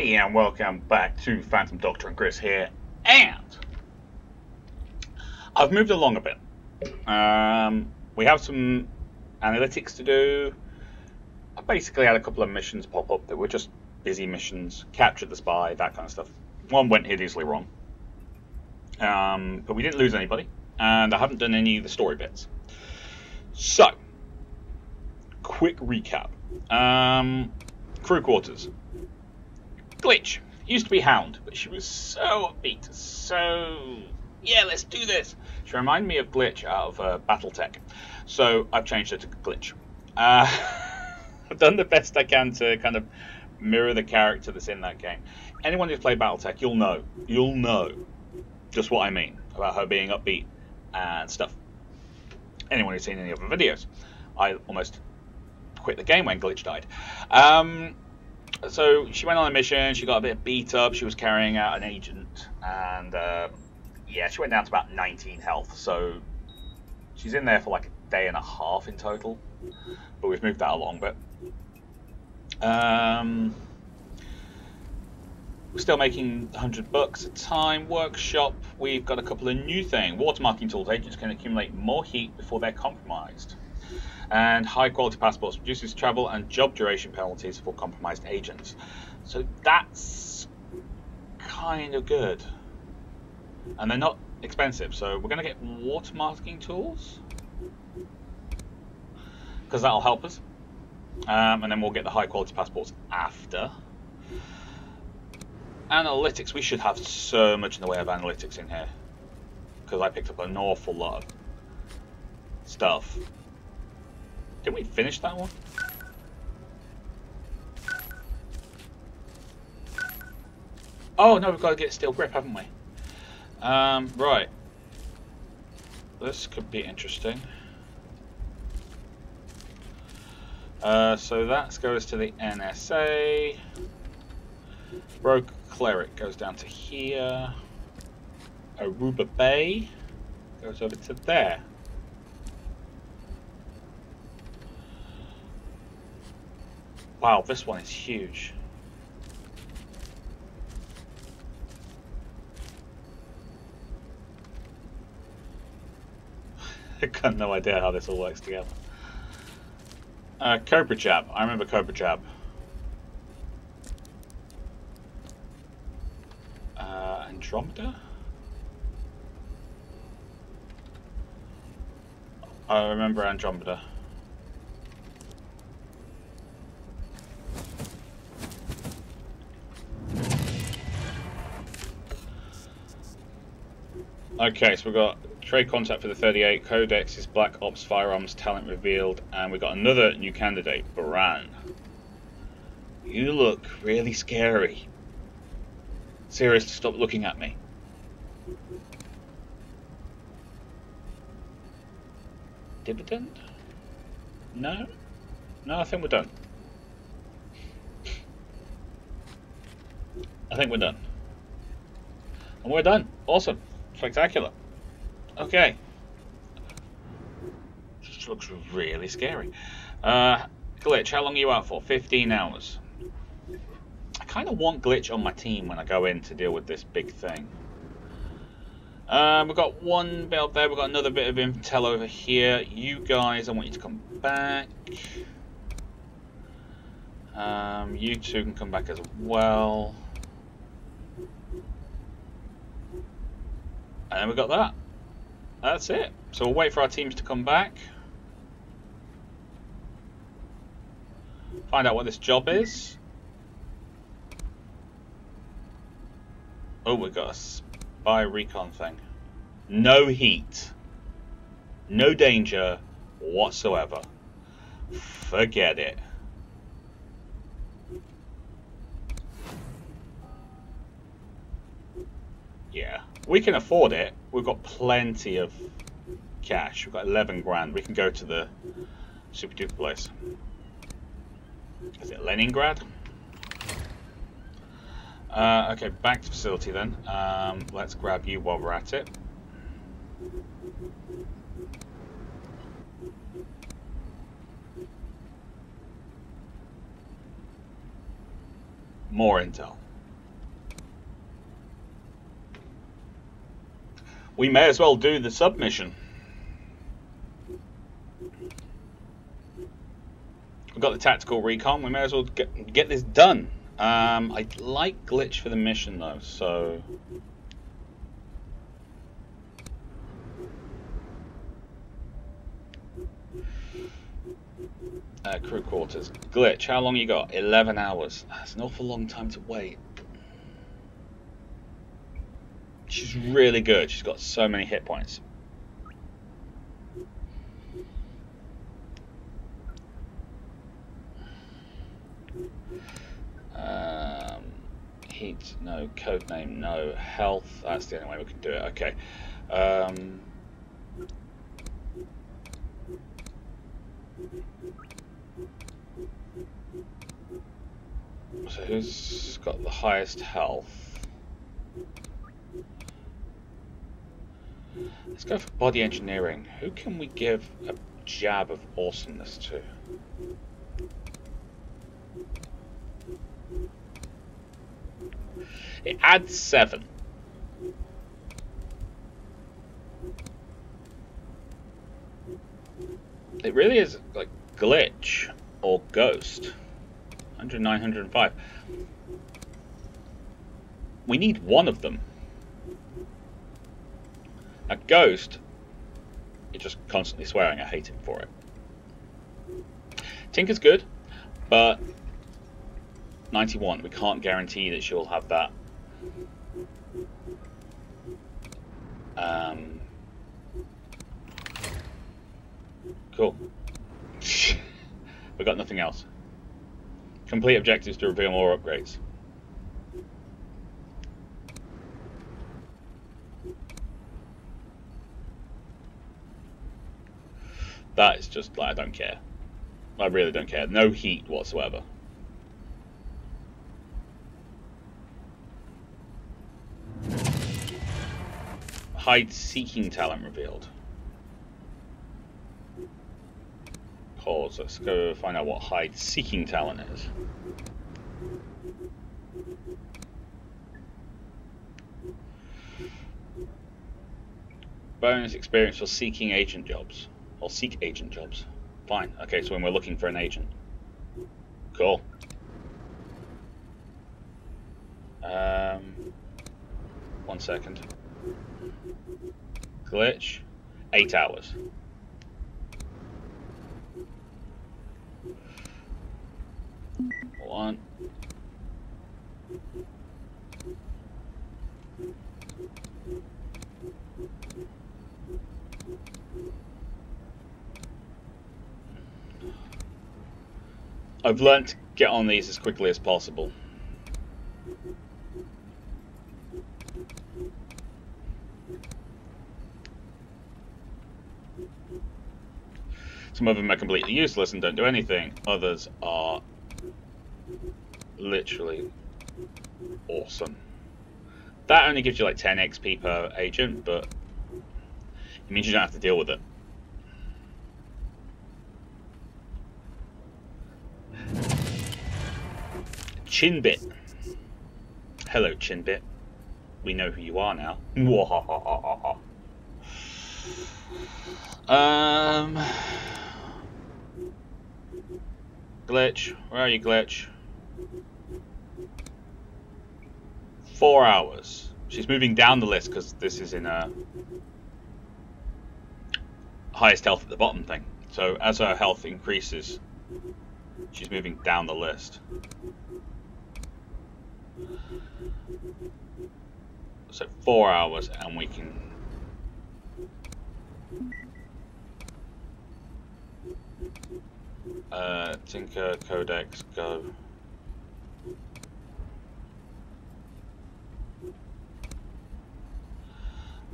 everybody, and welcome back to Phantom Doctrine Chris here. And I've moved along a bit. Um, we have some analytics to do. I basically had a couple of missions pop up that were just busy missions, captured the spy, that kind of stuff. One went hideously wrong, um, but we didn't lose anybody, and I haven't done any of the story bits. So, quick recap. Um, crew quarters. Glitch used to be Hound, but she was so upbeat, so yeah, let's do this. She reminded me of Glitch out of uh, BattleTech, so I've changed her to Glitch. Uh, I've done the best I can to kind of mirror the character that's in that game. Anyone who's played BattleTech, you'll know, you'll know just what I mean about her being upbeat and stuff. Anyone who's seen any of other videos, I almost quit the game when Glitch died. Um, so she went on a mission. She got a bit beat up. She was carrying out an agent, and uh, yeah, she went down to about 19 health. So she's in there for like a day and a half in total. But we've moved that along. But um, we're still making 100 bucks a time. Workshop. We've got a couple of new things. Watermarking tools. Agents can accumulate more heat before they're compromised and high quality passports reduces travel and job duration penalties for compromised agents. So that's kind of good. And they're not expensive, so we're going to get watermarking tools because that'll help us. Um, and then we'll get the high quality passports after. Analytics, we should have so much in the way of analytics in here because I picked up an awful lot of stuff did we finish that one? Oh, no, we've got to get steel grip, haven't we? Um, right. This could be interesting. Uh, so that goes to the NSA. Rogue Cleric goes down to here. Aruba Bay goes over to there. Wow, this one is huge. I got no idea how this all works together. Uh, Cobra Jab. I remember Cobra Jab. Uh, Andromeda? I remember Andromeda. Okay, so we've got trade contact for the 38, Codex is Black Ops Firearms talent revealed, and we've got another new candidate, Baran. You look really scary. Seriously, stop looking at me. Dividend? No? No, I think we're done. I think we're done. And we're done. Awesome. Spectacular. Okay. This looks really scary. Uh, Glitch, how long are you out for? 15 hours. I kind of want Glitch on my team when I go in to deal with this big thing. Um, we've got one bit up there, we've got another bit of intel over here. You guys, I want you to come back. Um, you two can come back as well. And we got that. That's it. So we'll wait for our teams to come back. Find out what this job is. Oh, we got a spy recon thing. No heat. No danger whatsoever. Forget it. Yeah we can afford it. We've got plenty of cash. We've got 11 grand. We can go to the super duper place. Is it Leningrad? Uh, okay, back to facility then. Um, let's grab you while we're at it. More intel. We may as well do the submission. We've got the tactical recon. We may as well get, get this done. Um, I like glitch for the mission though, so uh, crew quarters. Glitch, how long you got? 11 hours. That's an awful long time to wait. She's really good. She's got so many hit points. Um, heat, no. Code name, no. Health, that's the only way we can do it. Okay. Um, So who's got the highest health? Let's go for body engineering. Who can we give a jab of awesomeness to? It adds seven. It really is like glitch or ghost. 100, 905. We need one of them. A ghost is just constantly swearing. I hate him for it. Tinker's good, but 91. We can't guarantee that she'll have that. Um, cool. We've got nothing else. Complete objectives to reveal more upgrades. That is just like, I don't care. I really don't care. No heat whatsoever. Hide seeking talent revealed. Pause. Let's go find out what hide seeking talent is. Bonus experience for seeking agent jobs. Or seek agent jobs. Fine. Okay, so when we're looking for an agent. Cool. Um, one second. Glitch. Eight hours. One. I've learned to get on these as quickly as possible. Some of them are completely useless and don't do anything. Others are literally awesome. That only gives you like 10 XP per agent, but it means you don't have to deal with it. Chinbit. Hello, Chinbit. We know who you are now. um, glitch. Where are you, glitch? Four hours. She's moving down the list because this is in a highest health at the bottom thing. So as her health increases, she's moving down the list. So four hours and we can uh, Tinker Codex go.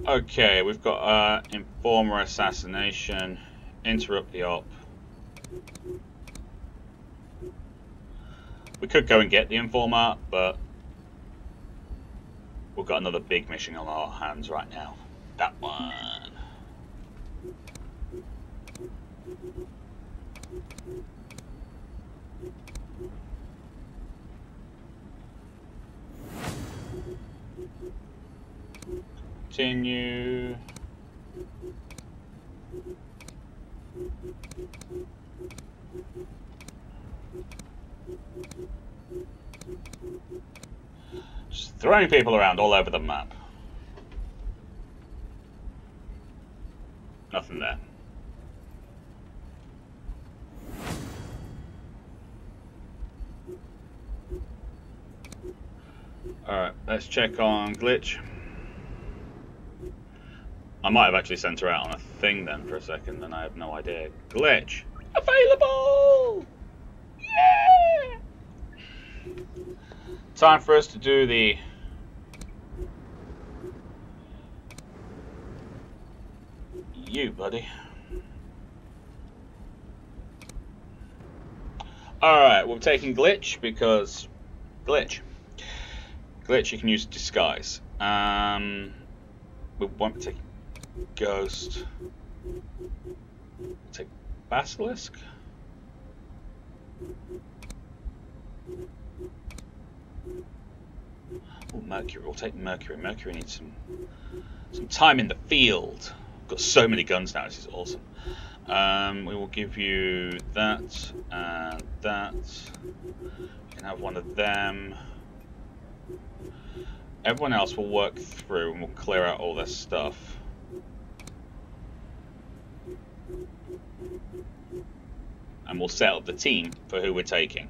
Okay, we've got uh, Informer Assassination, Interrupt the Op. We could go and get the Informer, but We've got another big mission on our hands right now. That one. Continue. Throwing people around all over the map. Nothing there. Alright, let's check on glitch. I might have actually sent her out on a thing then for a second, and I have no idea. Glitch! Available! Yeah! Time for us to do the you, buddy. Alright, we're taking Glitch because Glitch. Glitch you can use disguise. Um, we won't Ghost. take Basilisk. Oh, Mercury. We'll take Mercury. Mercury needs some some time in the field. Got so many guns now. This is awesome. Um, we will give you that and that. You can have one of them. Everyone else will work through and we'll clear out all this stuff. And we'll set up the team for who we're taking.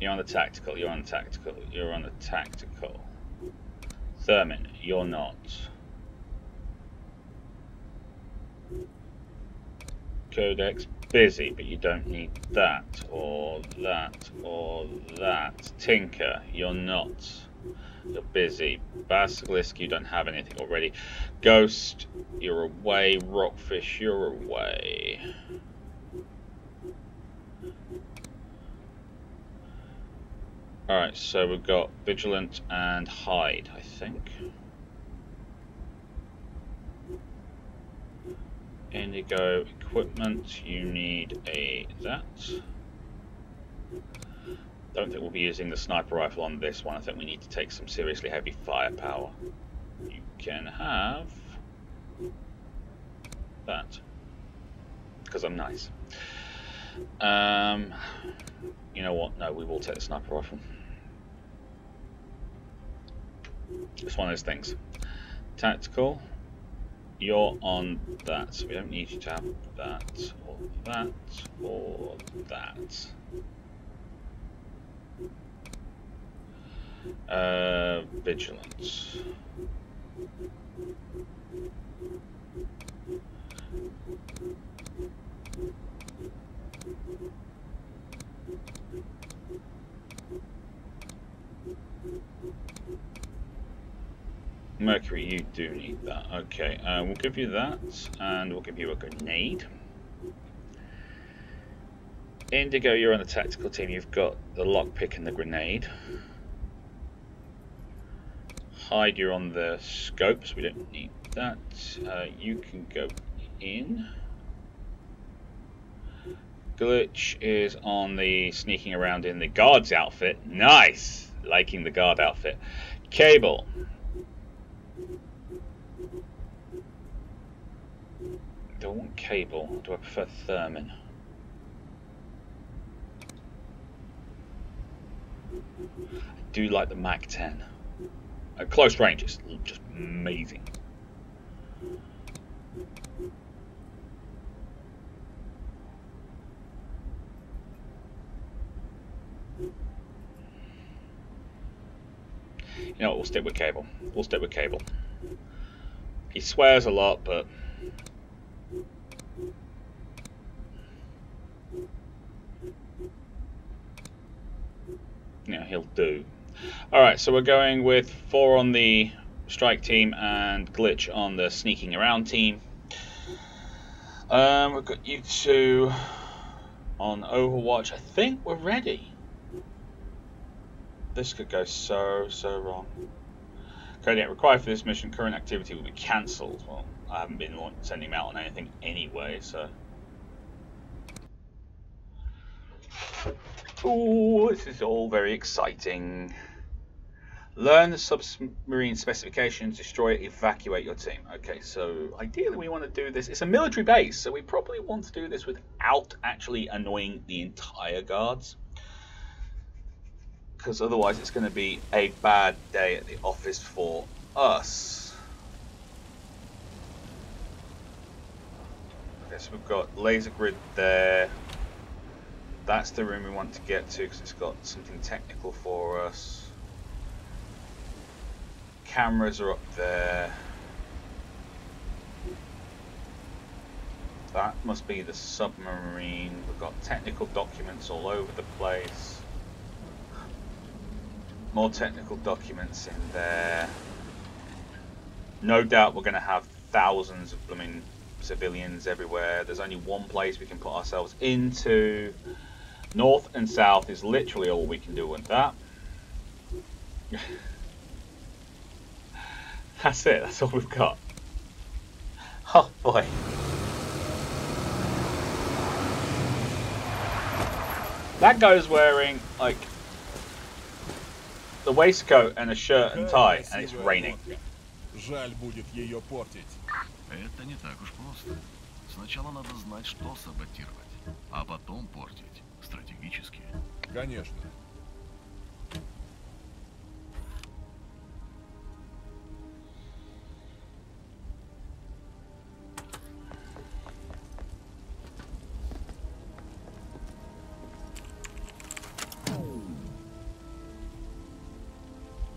You're on the tactical, you're on the tactical, you're on the tactical. Thurman, you're not. Codex busy, but you don't need that, or that, or that. Tinker, you're not. You're busy. Basilisk, you don't have anything already. Ghost, you're away. Rockfish, you're away. Alright, so we've got Vigilant and Hide, I think. Indigo equipment, you need a that. Don't think we'll be using the sniper rifle on this one. I think we need to take some seriously heavy firepower. You can have that because I'm nice. Um, you know what? No, we will take the sniper rifle. It's one of those things. Tactical you're on that, so we don't need you to have that, or that, or that. Uh, vigilance. Mercury, you do need that. Okay, uh, we'll give you that, and we'll give you a grenade. Indigo, you're on the tactical team. You've got the lockpick and the grenade. Hide, you're on the scope, so we don't need that. Uh, you can go in. Glitch is on the sneaking around in the guard's outfit. Nice! Liking the guard outfit. Cable, Do I want cable? or do I prefer Thurman? I do like the Mac 10. At close range, it's just amazing. You know what, we'll stick with cable. We'll stick with cable. He swears a lot, but yeah, he'll do. Alright, so we're going with four on the strike team and Glitch on the sneaking around team. Um, we've got you two on Overwatch. I think we're ready. This could go so, so wrong. Codex required for this mission, current activity will be cancelled. Well, I haven't been sending him out on anything anyway, so... Oh, this is all very exciting. Learn the submarine specifications, destroy it, evacuate your team. Okay, so ideally we want to do this. It's a military base, so we probably want to do this without actually annoying the entire guards. because otherwise it's going to be a bad day at the office for us. Okay, so we've got laser grid there. That's the room we want to get to because it's got something technical for us. Cameras are up there. That must be the submarine. We've got technical documents all over the place. More technical documents in there. No doubt we're going to have thousands of blooming civilians everywhere. There's only one place we can put ourselves into. North and south is literally all we can do with that. That's it, that's all we've got. Oh boy. That guy's wearing, like, the waistcoat and a shirt and tie, and it's raining. Жаль будет ее портить. Это не так уж просто. Сначала надо знать, что саботировать, а потом портить стратегически. Конечно.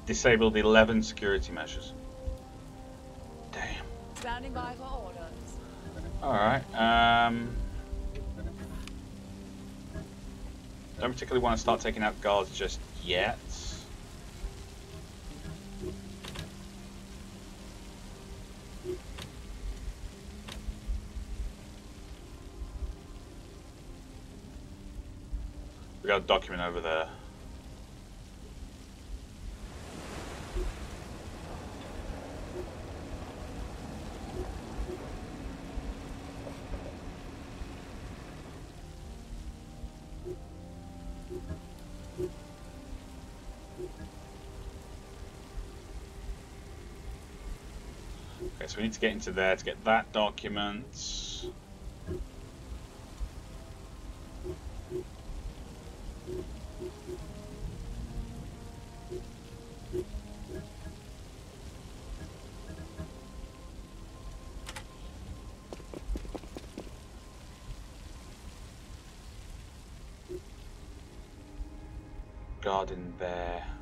Disabled 11 security measures. Damn. Standing by for orders. Alright, um... Don't particularly want to start taking out guards just yet. We got a document over there. We need to get into there to get that document. Garden there.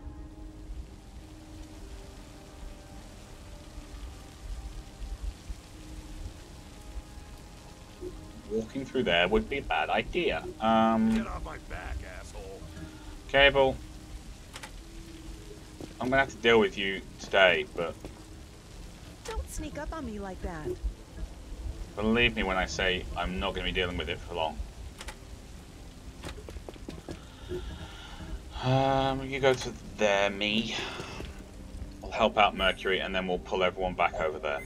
Walking through there would be a bad idea. Um, Get off my back, asshole. Cable. I'm gonna have to deal with you today, but Don't sneak up on me like that. believe me when I say I'm not gonna be dealing with it for long. Um, you go to there, me. I'll help out Mercury, and then we'll pull everyone back over there.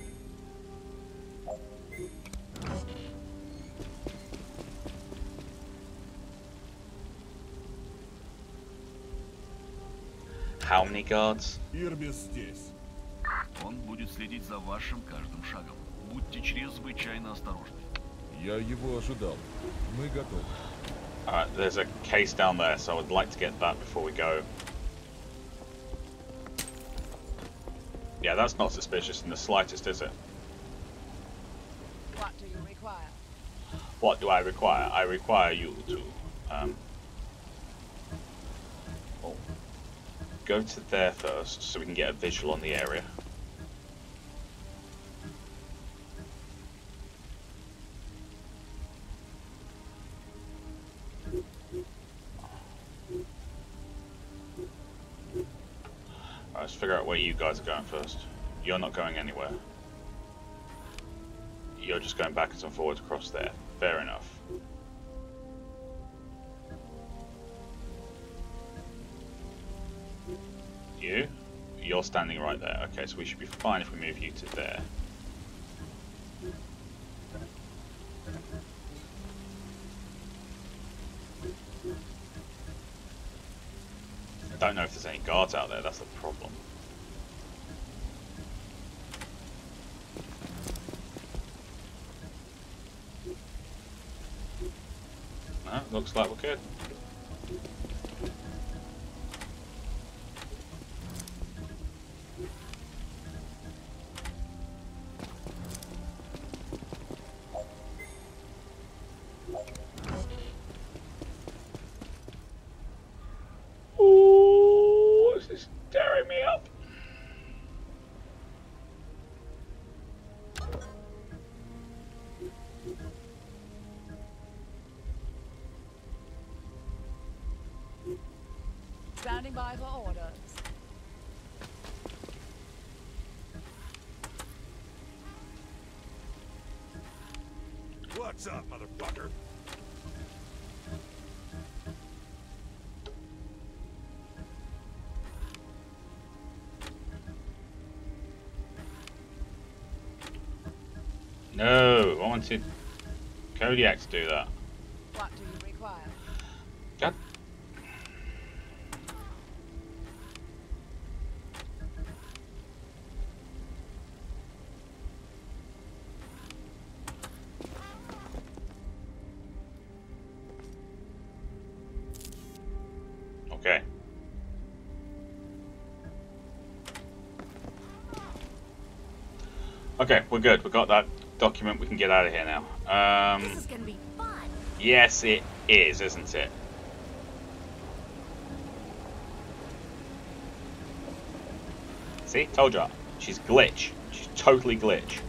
How many guards? Ирбис здесь. Он будет следить за вашим каждым шагом. Будьте чрезвычайно осторожны. Я его ожидал. Мы готовы. Alright, there's a case down there, so I would like to get that before we go. Yeah, that's not suspicious in the slightest, is it? What do you require? What do I require? I require you to um, go to there first so we can get a visual on the area. Alright, let's figure out where you guys are going first. You're not going anywhere. You're just going backwards and forwards across there. Fair enough. You're standing right there. Okay, so we should be fine if we move you to there. I don't know if there's any guards out there, that's the problem. No, looks like we're good. Wanted Kodiak to do that. What do you require? God. Okay. Okay, we're good. We got that document. We can get out of here now. Um, This is gonna be fun. Yes, it is, isn't it? See, told you. She's glitch. She's totally glitch.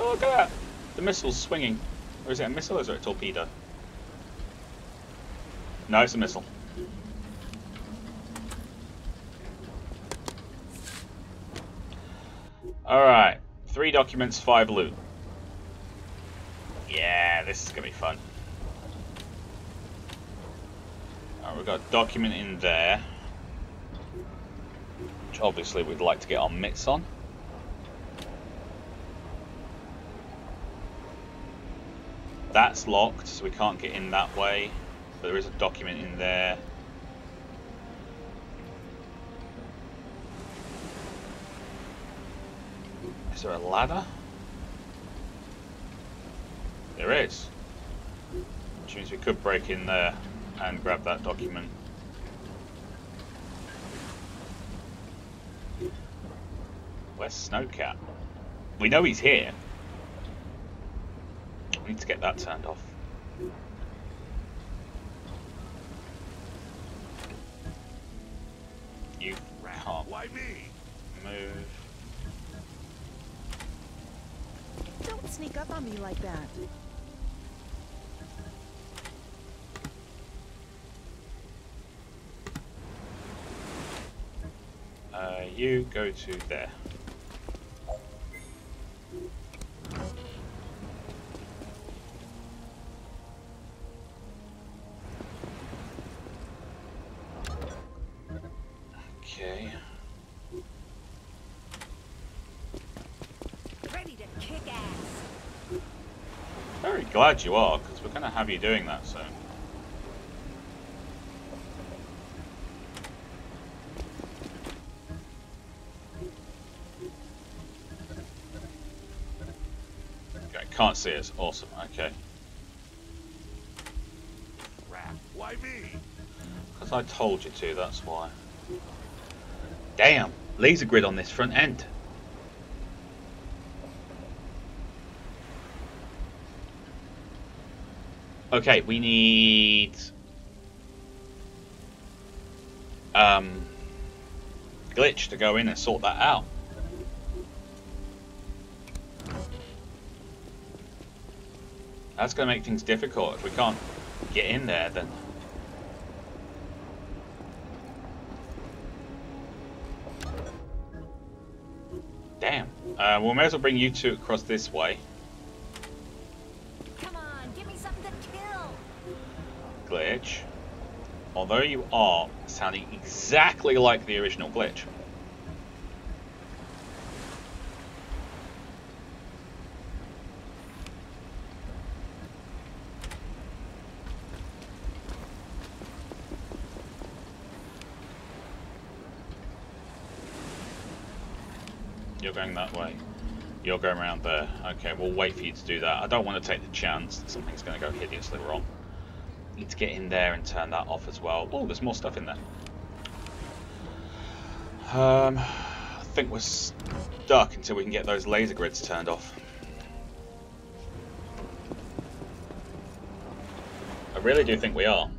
Oh, look at that! The missile's swinging. Or is it a missile or is it a torpedo? No, it's a missile. Alright. Three documents, five loot. Yeah, this is gonna be fun. Alright, we've got a document in there. Which obviously we'd like to get our mitts on. That's locked, so we can't get in that way. But there is a document in there. Is there a ladder? There is. Which means we could break in there and grab that document. Where's Snowcat? We know he's here. We need to get that turned off. You can't Why me? move. Sneak up on me like that. Uh, you go to there. Glad you are, because we're going to have you doing that soon. Okay, can't see us. Awesome. Okay. Crap. Why me? Because I told you to, that's why. Damn! Laser grid on this front end. Okay, we need... Um... Glitch to go in and sort that out. That's going to make things difficult. If we can't get in there, then... Damn. Uh, we may as well bring you two across this way. Although you are sounding exactly like the original Glitch. You're going that way. You're going around there. Okay, we'll wait for you to do that. I don't want to take the chance that something's going to go hideously wrong. Need to get in there and turn that off as well. Oh, there's more stuff in there. Um, I think we're stuck until we can get those laser grids turned off. I really do think we are.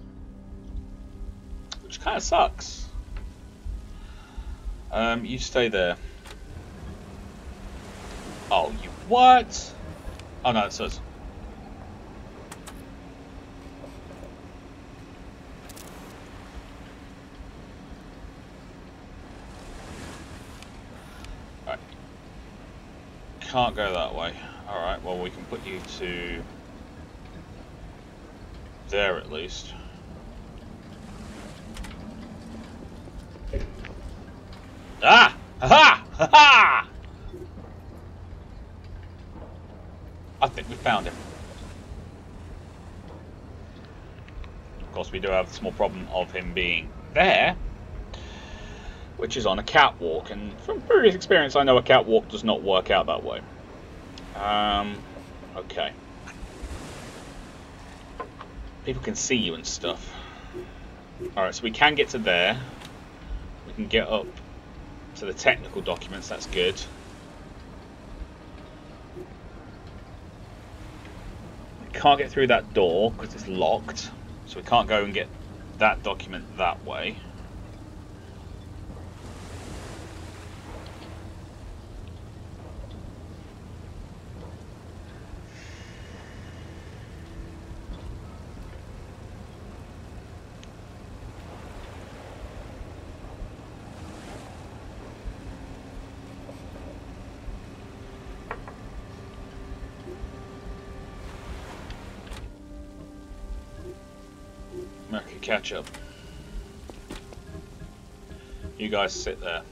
Which kind of sucks. Um, you stay there. Oh, you what? Oh no, it's us. Can't go that way. Alright, well we can put you to there at least. Ah! Ha ha! Ha I think we found him. Of course, we do have a small problem of him being there, which is on a catwalk. And from previous experience, I know a catwalk does not work out that way. Um, okay. People can see you and stuff. Alright, so we can get to there. We can get up to the technical documents, that's good. We can't get through that door because it's locked. So we can't go and get that document that way. Okay, catch up. You guys sit there.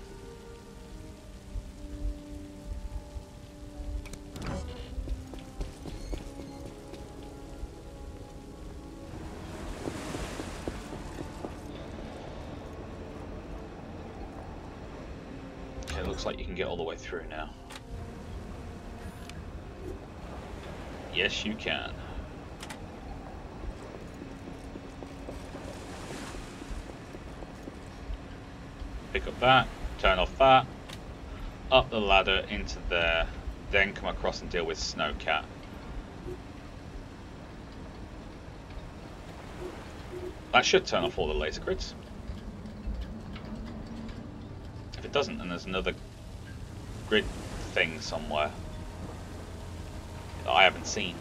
Okay, looks like you can get all the way through now. Yes, you can. Pick up that, turn off that, up the ladder into there, then come across and deal with Snowcat. That should turn off all the laser grids. If it doesn't, then there's another grid thing somewhere that I haven't seen.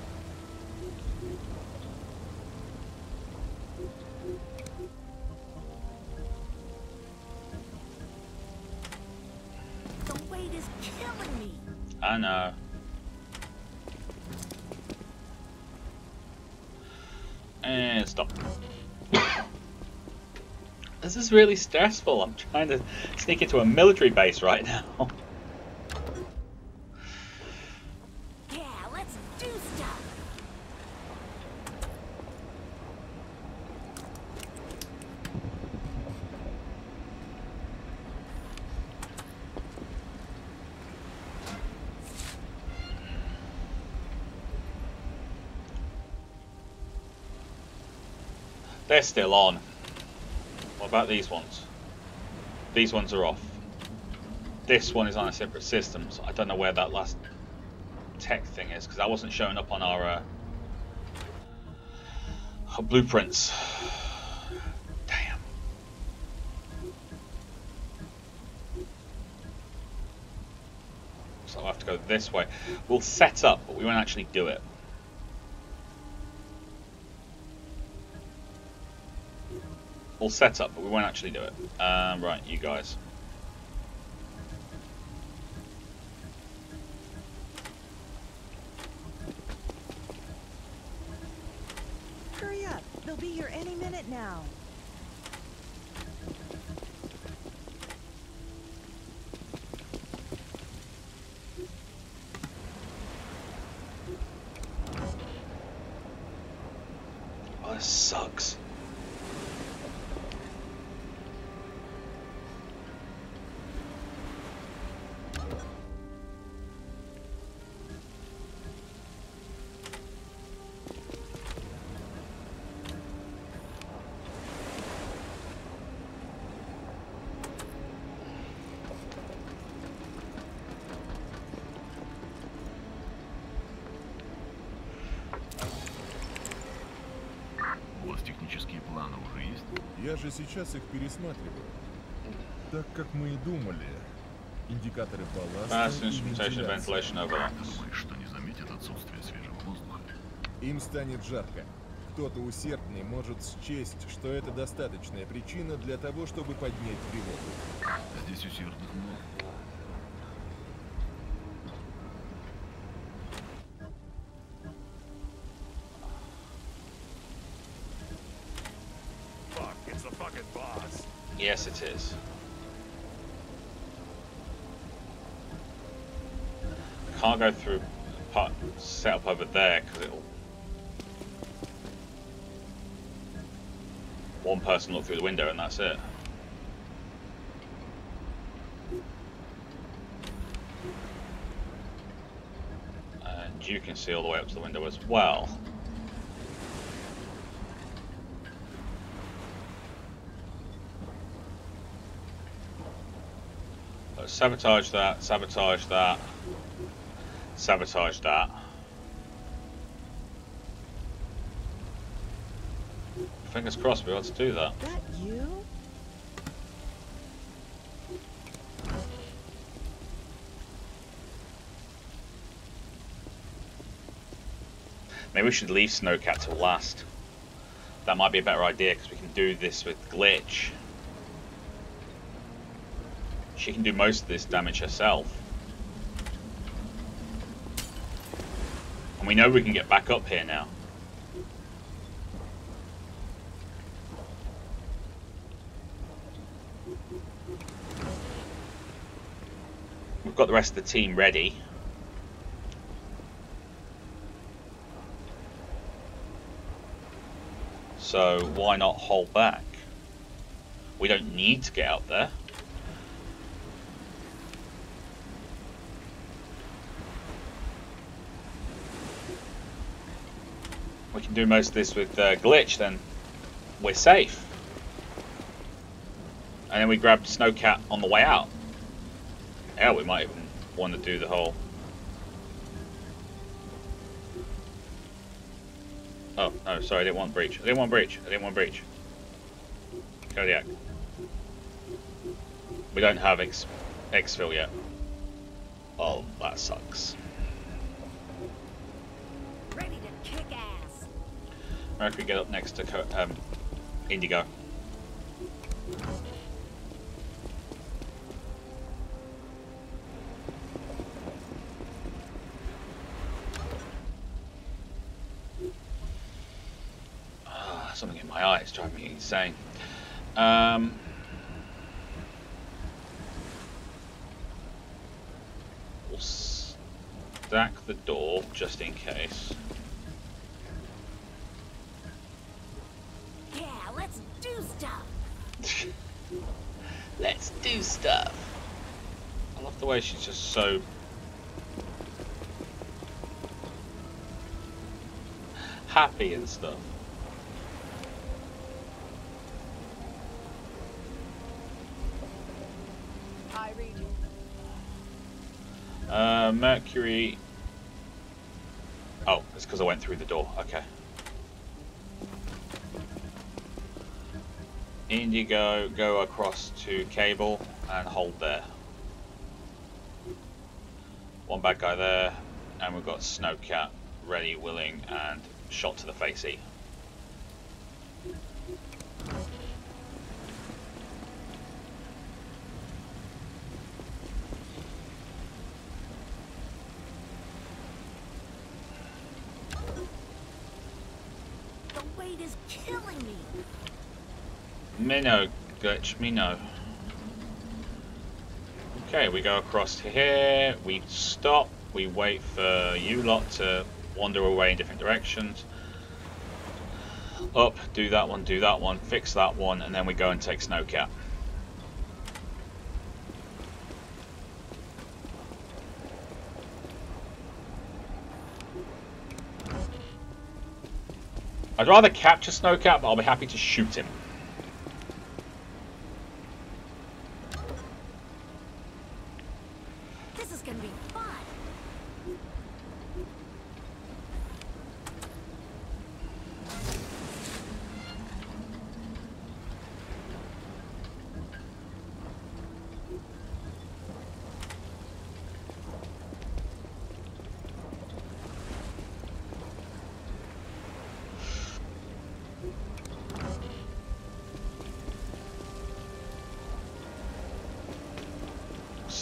Is really stressful. I'm trying to sneak into a military base right now. Yeah, let's do stuff. They're still on. What about these ones? These ones are off. This one is on a separate system, so I don't know where that last tech thing is, because that wasn't showing up on our, uh, our blueprints. Damn. So I'll have to go this way. We'll set up, but we won't actually do it. We'll set up, but we won't actually do it. Um, right, you guys. Hurry up. They'll be here any minute now. Я же сейчас их пересматриваю. Так как мы и думали, индикаторы балласта. Думаешь, что не заметят отсутствие свежего воздуха? Им станет жарко. Кто-то усердный может счесть, что это достаточная причина для того, чтобы поднять тревогу. Здесь усердных много. Person look through the window and that's it. And you can see all the way up to the window as well. Sabotage that, sabotage that, sabotage that. Fingers crossed we ought to do that. That you? Maybe we should leave Snowcat till last. That might be a better idea because we can do this with Glitch. She can do most of this damage herself. And we know we can get back up here now. Got the rest of the team ready. So why not hold back? We don't need to get out there. We can do most of this with uh, glitch, then we're safe. And then we grab Snowcat on the way out. Yeah, we might even want to do the whole Oh, no, sorry, I didn't want breach. I didn't want breach. I didn't want breach. Kodiak. We don't have X exfil yet. Oh, that sucks. Ready to kick ass. Where can we get up next to Co- um, Indigo? Insane. Um, we'll stack the door just in case. Yeah, let's do stuff. Let's do stuff. I love the way she's just so. happy and stuff. Uh, Mercury. Oh, it's because I went through the door. Okay. Indigo, go across to cable and hold there. One bad guy there, and we've got Snowcat ready, willing, and shot to the face. The weight is killing me. Minnow, glitch, Minnow. Okay, we go across here, we stop, we wait for you lot to wander away in different directions. Up, do that one, do that one, fix that one, and then we go and take Snowcat. I'd rather capture Snowcat, but I'll be happy to shoot him.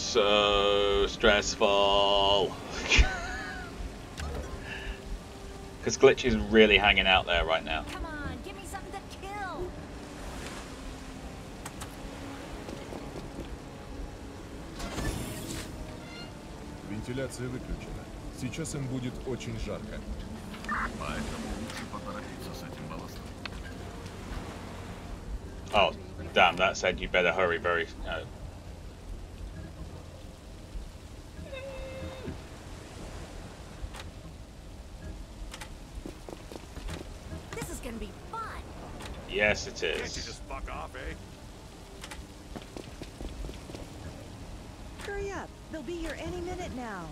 so stressful. Because Glitch is really hanging out there right now. On, Вентиляция выключена. Сейчас им будет очень жарко. Поэтому лучше поторопиться с этим балластом. Oh, damn, that said you better hurry very... Uh, yes, it Can't you just fuck off, eh? Hurry up. They'll be here any minute now.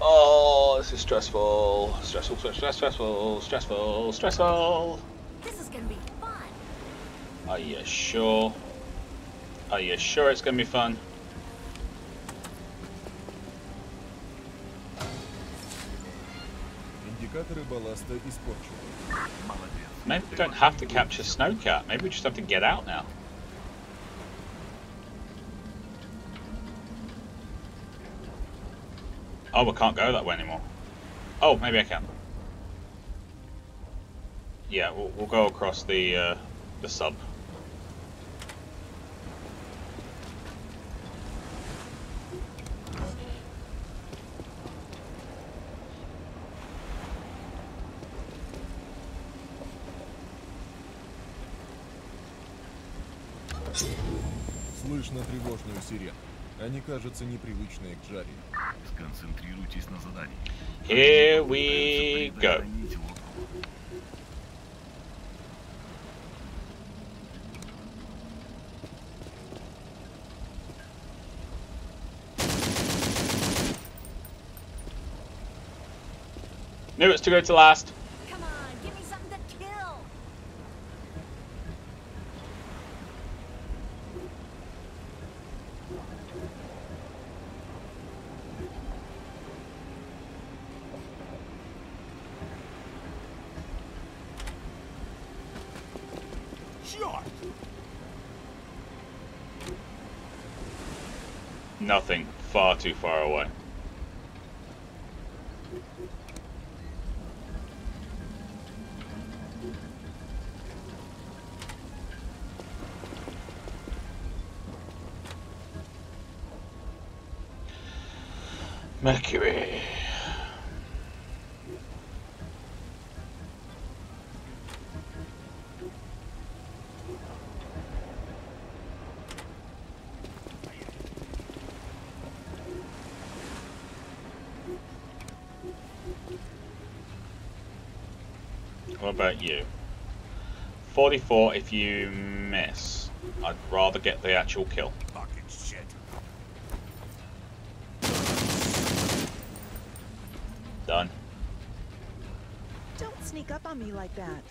Oh, this is stressful. Stressful, stressful, stressful, stressful, stressful. This is gonna be fun. Are you sure? Are you sure it's going to be fun? Maybe we don't have to capture Snowcat. Maybe we just have to get out now. Oh, I can't go that way anymore. Oh, maybe I can. Yeah, we'll, we'll go across the uh, the sub. Слышно тревожную сирену. Они кажутся непривычные к жаре. Сконцентрируйтесь на задании. Here we go. Knew it's too good to last. Too far away. About you? 44 if you miss. I'd rather get the actual kill. Shit. Done. Don't sneak up on me like that.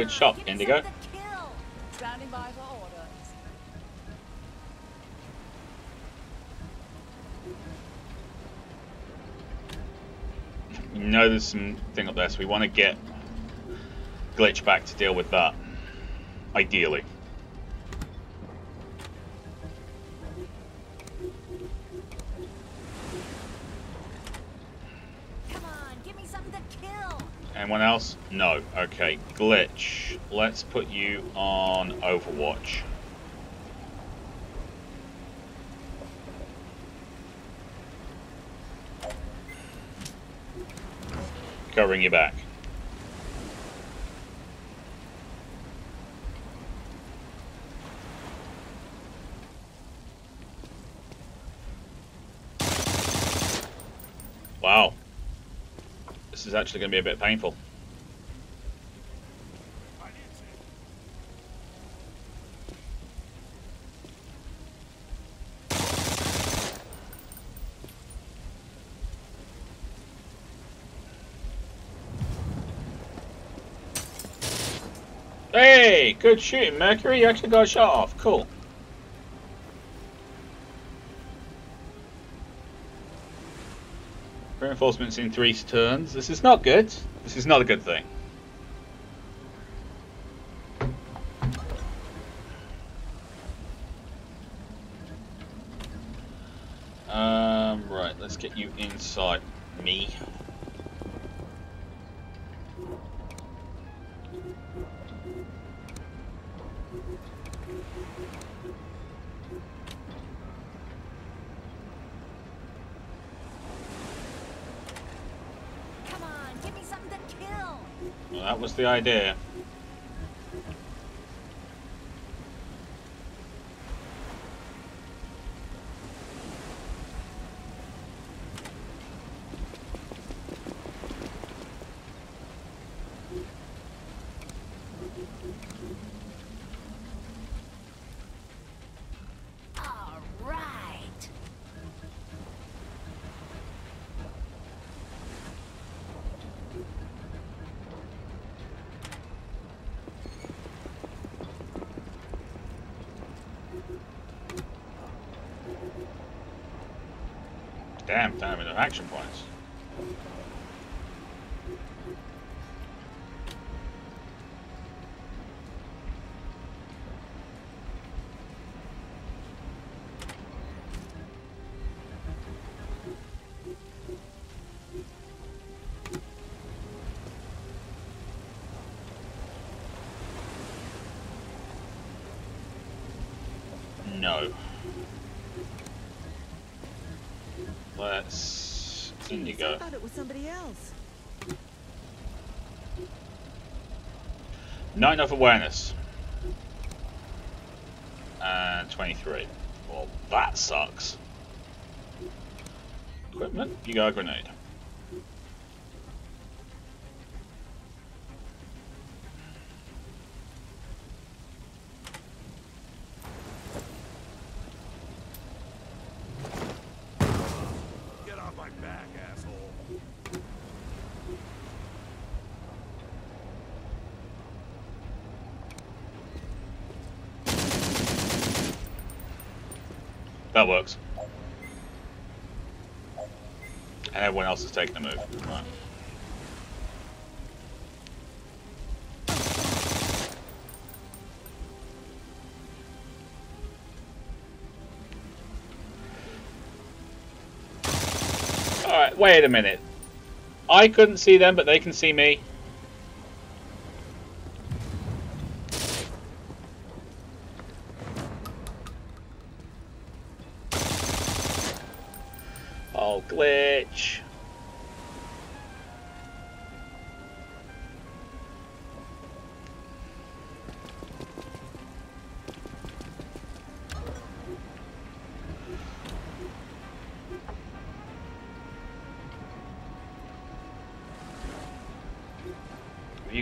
Good shot, Indigo. You know there's some thing up there, so we want to get Glitch back to deal with that. Ideally. Anyone else? No. Okay, Glitch. Let's put you on Overwatch. Covering your back. Wow. This is actually going to be a bit painful. Hey, good shooting, Mercury. You actually got a shot off. Cool. reinforcements in three turns. This is not good. This is not a good thing. Um, right, let's get you inside me. The idea. All right. Damn, damn, enough action points. Somebody else. Not enough awareness. And 23. Well, that sucks. Equipment, you got a grenade. Works. And everyone else is taking a move. Right. Alright, wait a minute. I couldn't see them, but they can see me.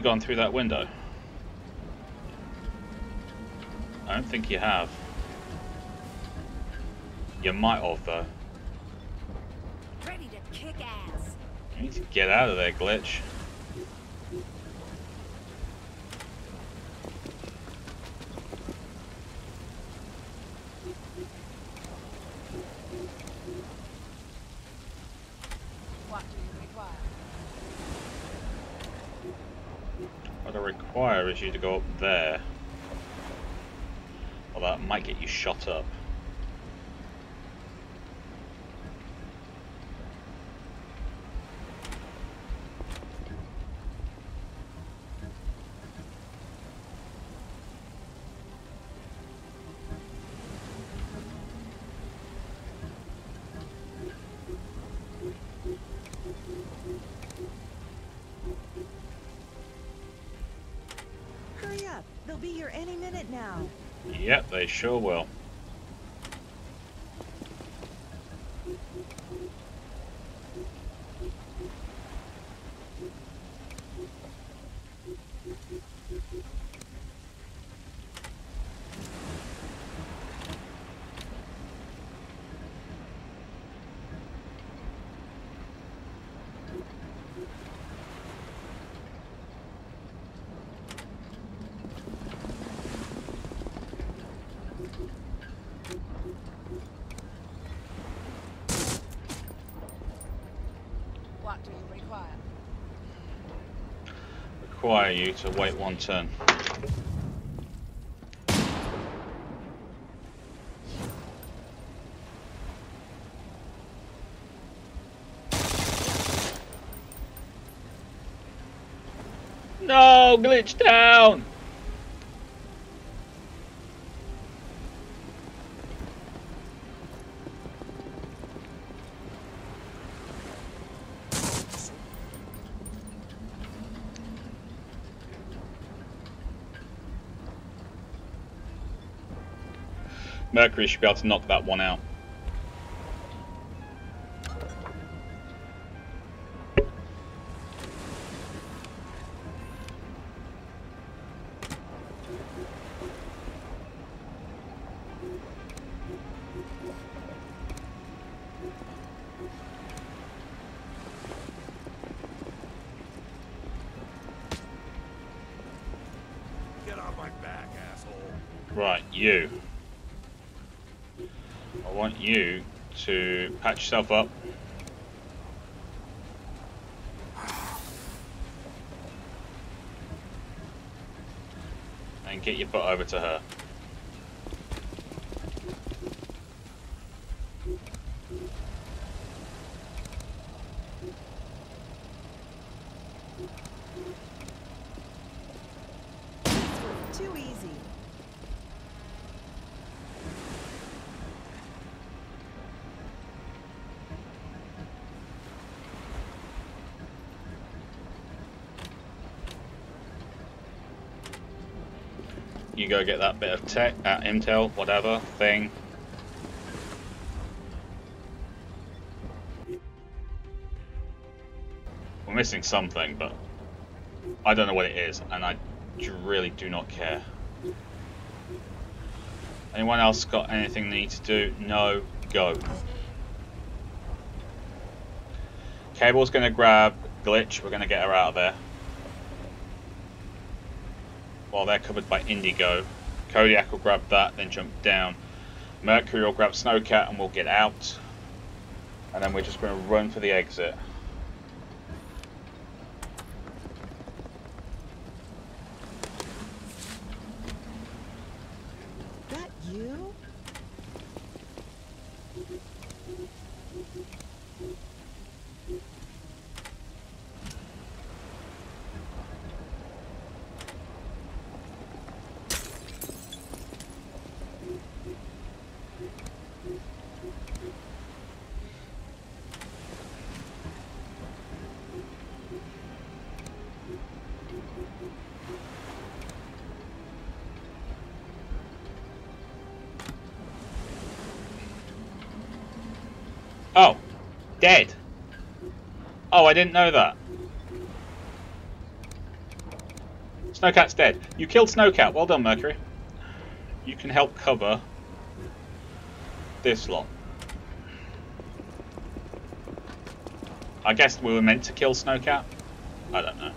Gone through that window? I don't think you have. You might have, though. Ready to kick ass. You need to get out of there, glitch. What do you require? What I require is you to go up there. Well, that might get you shot up. Hurry up. They'll be here any minute now. Yep, they sure will. require you to wait one turn. No, glitch down! Mercury should be able to knock that one out. Patch yourself up. And get your butt over to her. You go get that bit of tech, uh, intel, whatever thing. We're missing something, but I don't know what it is, and I really do not care. Anyone else got anything they need to do? No, go. Cable's gonna grab Glitch, we're gonna get her out of there. While they're covered by Indigo. Kodiak will grab that, then jump down. Mercury will grab Snowcat and we'll get out. And then we're just gonna run for the exit. That you? Oh, dead. Oh, I didn't know that. Snowcat's dead. You killed Snowcat. Well done, Mercury. You can help cover this lot. I guess we were meant to kill Snowcat. I don't know.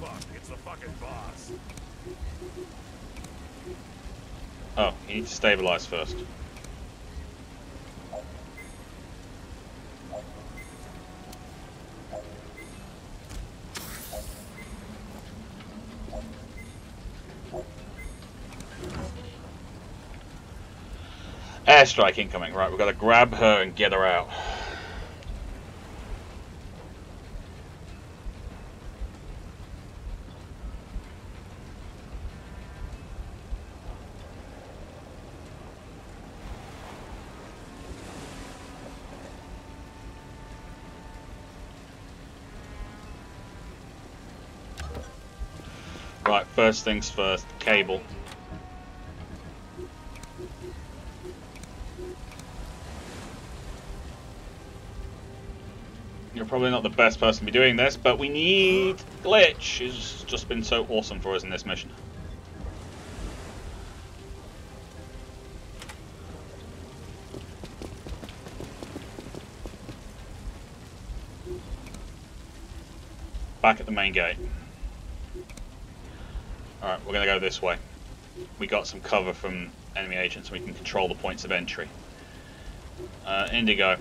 Fuck, it's the fucking boss. Oh, you need to stabilize first. Airstrike incoming. Right, we've got to grab her and get her out. Right, first things first, cable. Probably not the best person to be doing this, but we need Glitch, who's just been so awesome for us in this mission. Back at the main gate. Alright, we're gonna go this way. We got some cover from enemy agents, and we can control the points of entry. Uh, Indigo.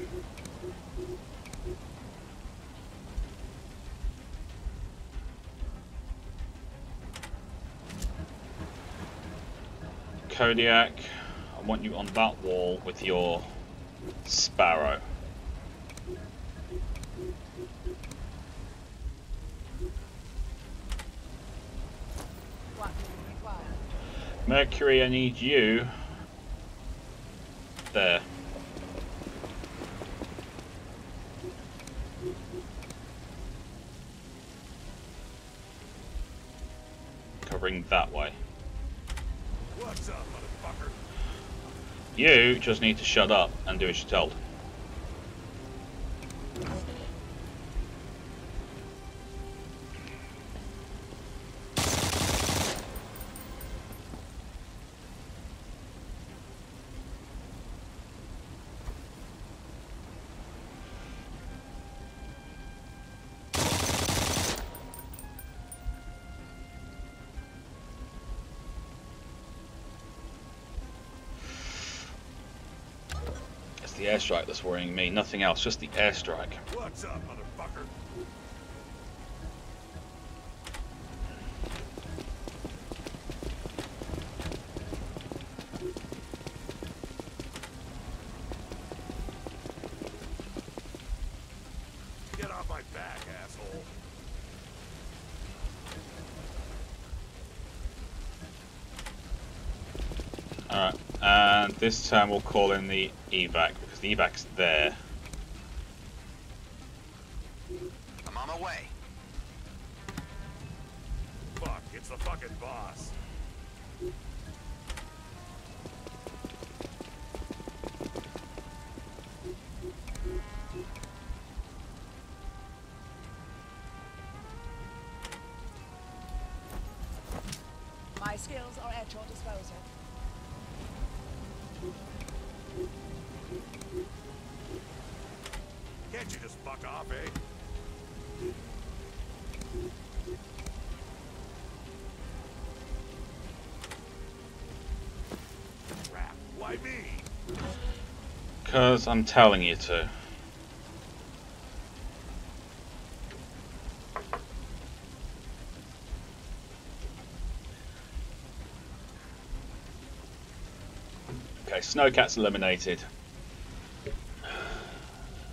Kodiak, I want you on that wall with your Sparrow. Mercury, I need you there. You just need to shut up and do as you're told. Airstrike that's worrying me, nothing else, just the airstrike. What's up, motherfucker? Get off my back, asshole. Alright, and this time we'll call in the evac the evac's there. Because I'm telling you to. Okay, Snowcat's eliminated.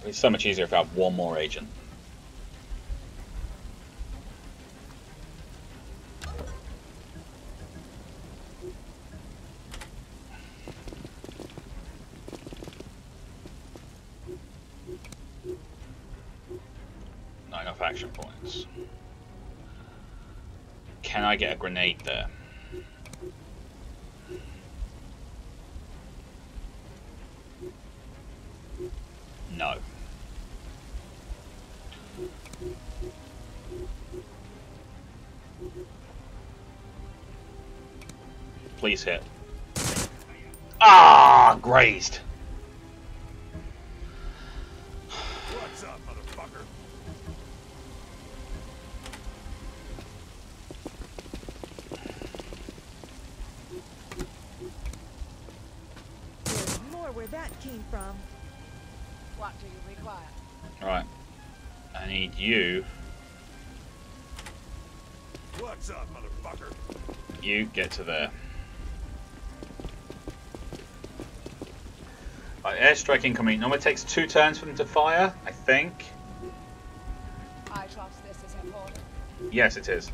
It's so much easier if I have one more agent. Please hit. Ah, grazed. What's up, motherfucker? There's more where that came from. What do you require? Right. I need you. What's up, motherfucker? You get to there. Airstrike incoming. Normally takes two turns for them to fire, I think. I trust this is important. Yes, it is.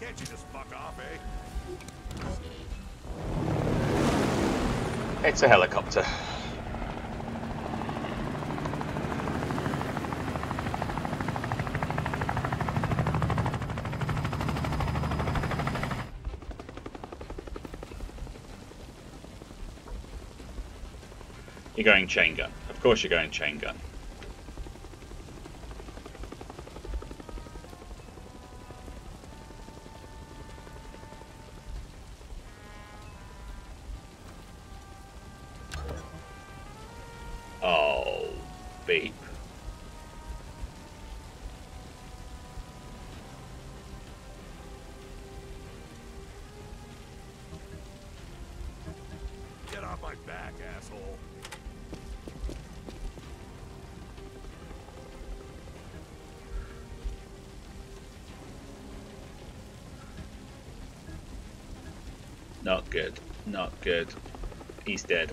Can't you just fuck off, eh? It's a helicopter. Going chain gun. Of course you're going chain gun. Oh, beep. Good. Not good. He's dead.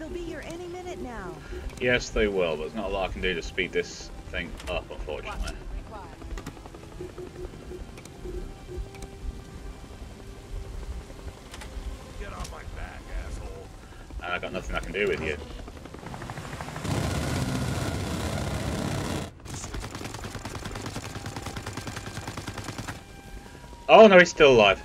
They'll be here any minute now. Yes, they will, but there's not a lot I can do to speed this thing up, unfortunately. do you require? Get off my back, asshole. And I got nothing I can do with you. Oh no, he's still alive.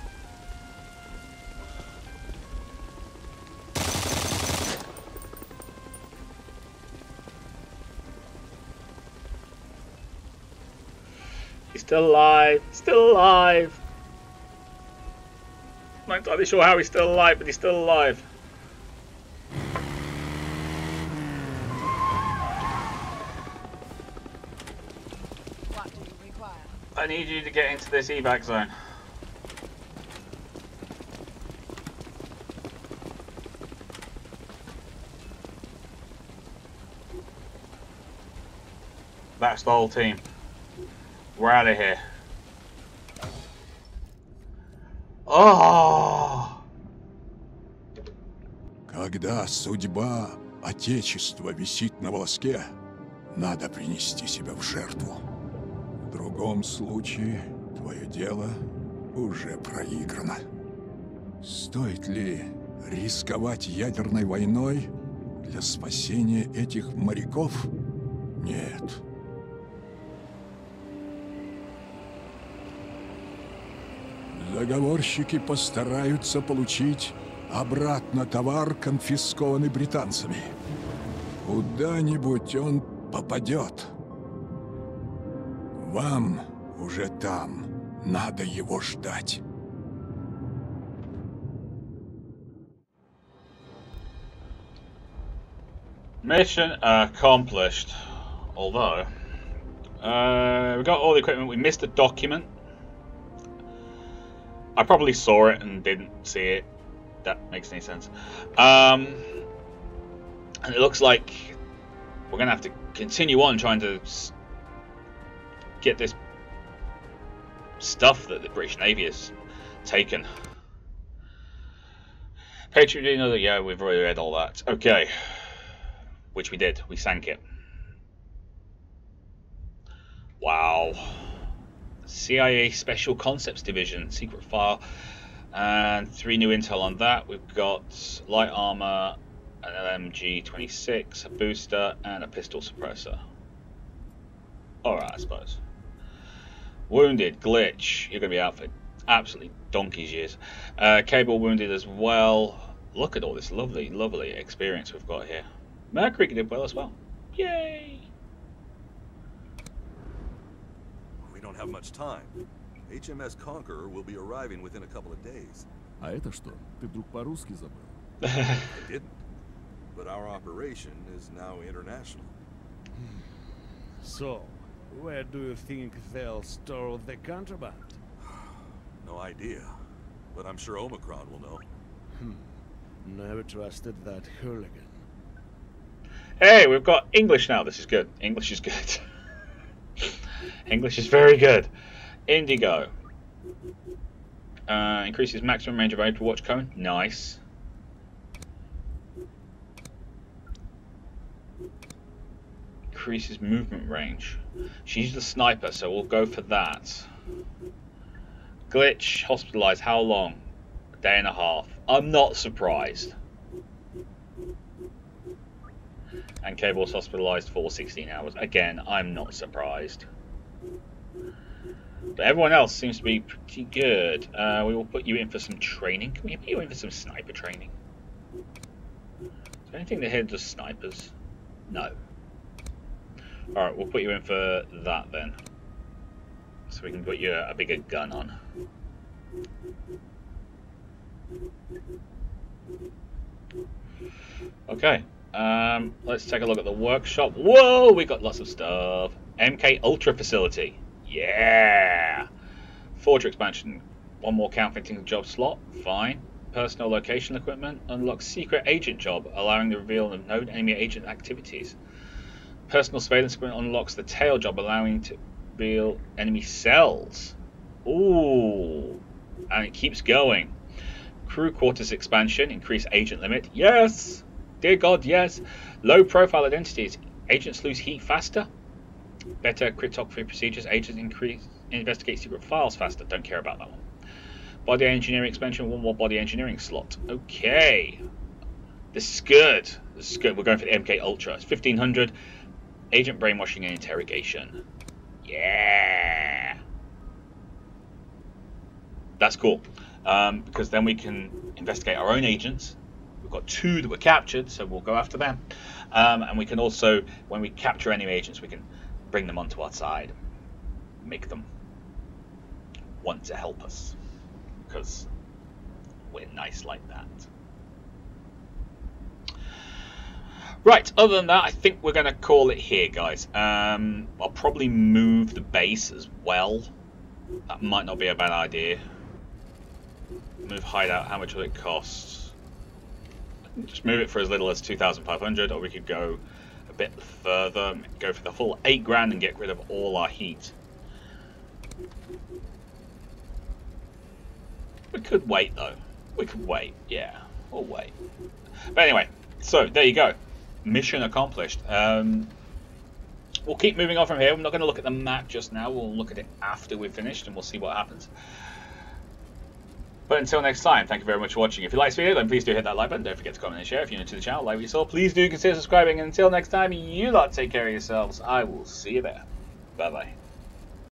Still alive. Not entirely sure how he's still alive, but he's still alive. What do you require? I need you to get into this evac zone. That's the whole team. We're out of here. Oh! Когда судьба Отечества висит на волоске, надо принести себя в жертву. В другом случае твое дело уже проиграно. Стоит ли рисковать ядерной войной для спасения этих моряков? Нет. Заговорщики постараются получить обратно товар, конфискованный британцами. Куда-нибудь он попадет. Вам уже там надо его ждать. Mission accomplished. Although, uh, we got all the equipment. We missed a document. I probably saw it and didn't see it. That makes any sense. Um, and it looks like we're gonna have to continue on trying to get this stuff that the British Navy has taken. Patriot, that? Yeah, we've already read all that. Okay which we did. We sank it. Wow. CIA Special Concepts Division, secret file, and three new intel on that. We've got light armor, an LMG 26, a booster, and a pistol suppressor. Alright, I suppose. Wounded, glitch. You're going to be out for absolutely donkey's years. Uh, cable wounded as well. Look at all this lovely, lovely experience we've got here. Mercury did well as well. Yay! We don't have much time. HMS Conqueror will be arriving within a couple of days. А это что? Ты вдруг по-русски забыл? I didn't. But our operation is now international. So, where do you think they'll store the contraband? No idea. But I'm sure Omicron will know. Never trusted that hooligan. Hey, we've got English now. This is good. English is good. English is very good. Indigo. Uh, increases maximum range of able to watch cone. Nice. Increases movement range. She's the sniper, so we'll go for that. Glitch, hospitalized. How long? A day and a half. I'm not surprised. and Cable's hospitalized for 16 hours. Again, I'm not surprised. But everyone else seems to be pretty good. Uh, we will put you in for some training. Can we put you in for some sniper training? Is there anything that here does snipers? No. Alright, we'll put you in for that then. So we can put you a, a bigger gun on. Okay. Um, let's take a look at the workshop. Whoa, we got lots of stuff. MK Ultra facility. Yeah. Forger expansion. One more counterfeiting job slot. Fine. Personal location equipment. Unlocks secret agent job, allowing the reveal of known enemy agent activities. Personal surveillance equipment unlocks the tail job, allowing to reveal enemy cells. Ooh. And it keeps going. Crew quarters expansion. Increase agent limit. Yes. Dear God, yes. Low profile identities. Agents lose heat faster. Better cryptography procedures. Agents increase investigate secret files faster. Don't care about that one. Body engineering expansion. One more body engineering slot. Okay. This is good. This is good. We're going for the MK Ultra. It's 1500. Agent brainwashing and interrogation. Yeah. That's cool. Um, because then we can investigate our own agents. We've got two that were captured, so we'll go after them. Um, and we can also, when we capture enemy agents, we can bring them onto our side, make them want to help us, because we're nice like that. Right, other than that, I think we're going to call it here, guys. Um, I'll probably move the base as well. That might not be a bad idea. Move hideout, how much will it cost? Just move it for as little as 2,500, or we could go bit further, go for the full 8 grand and get rid of all our heat. We could wait, though. We could wait, yeah. We'll wait. But anyway, so there you go mission accomplished. Um, we'll keep moving on from here. We're not going to look at the map just now. We'll look at it after we've finished and we'll see what happens. But until next time, thank you very much for watching. If you like this video, then please do hit that like button. Don't forget to comment and share. If you're new to the channel, like you saw, please do consider subscribing. And until next time, you lot take care of yourselves. I will see you there. Bye-bye.